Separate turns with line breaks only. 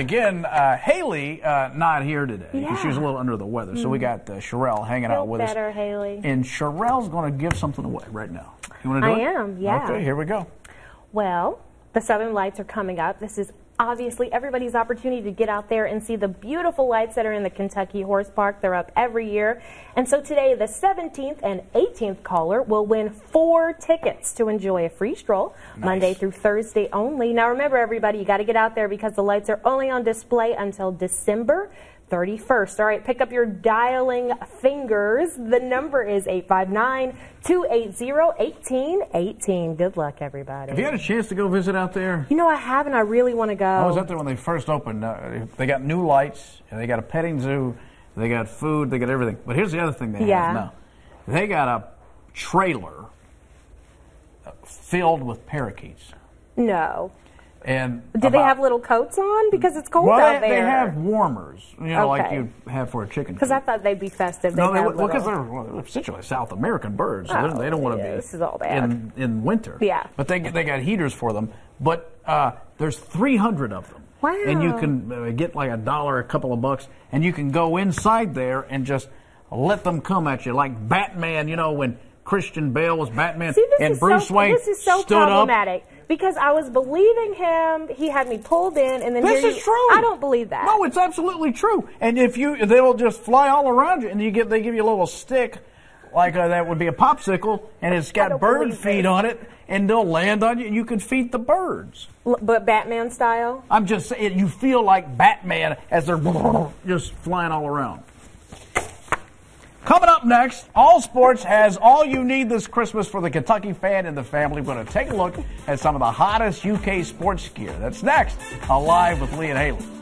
again, uh, Hayley uh, not here today because she was a little under the weather. So we got uh, Sherelle hanging
Feel
out with
better,
us.
Hayley.
And Sherelle's going to give something away right now. You want to do
I
it?
am, yeah.
Okay, here we go.
Well, the Southern Lights are coming up. This is obviously everybody's opportunity to get out there and see the beautiful lights that are in the Kentucky Horse Park. They're up every year. And so today, the 17th and 18th caller will win four tickets to enjoy a free stroll Monday through Thursday only. Now, remember, everybody, you got to get out there because the lights are only on display until December 31st. All right, pick up your dialing fingers. The number is 859 280 1818. Good luck, everybody.
Have you had a chance to go visit out there?
You know, I haven't. I really want to go.
I was out there when they first opened. Uh, they got new lights, and they got a petting zoo, they got food, they got everything. But here's the other thing they
Yeah.
have now. They got a trailer filled with parakeets.
No.
And
Did they have little coats on? Because it's cold
Well,
out
they,
there.
they have warmers, you know, like
Okay.
you have for a chicken.
Because I thought they'd be festive.
no,
They'd
they well, because they're, well, they're essentially South American birds, so
Oh,
they don't want to
yeah,
be
this is all bad.
in in winter.
Yeah.
but they they got heaters for them. But uh, there's 300 of them.
Wow.
And you can uh, get like a dollar, a couple of bucks, and you can go inside there and just let them come at you like Batman. You know when Christian Bale was Batman
See,
and Bruce
so,
Wayne
This is so
stood up.
problematic because I was believing him. He had me pulled in, and then
This
here
is
you-
true.
I don't believe that.
No, it's absolutely true. And if you, they'll just fly all around you, and you get they give you a little stick, like uh, that would be a popsicle, and it's got bird feet
it.
on it, and they'll land on you, and you can feed the birds.
L- but Batman style.
I'm just saying, you feel like Batman as they're just flying all around. Coming up next, All Sports has all you need this Christmas for the Kentucky fan and the family. We're going to take a look at some of the hottest UK sports gear. That's next, Alive with Lee and Hayley.